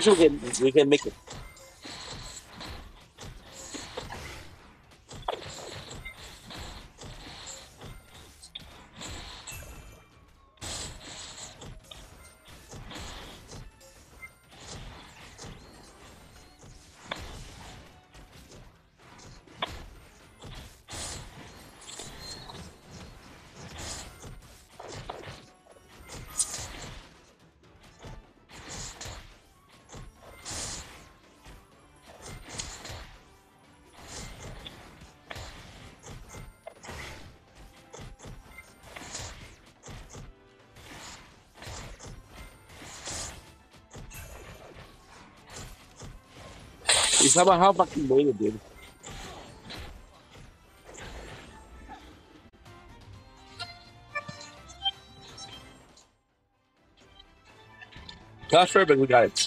Sure we can we can make it. Isa ba how fucking boy dude? That's. We got it.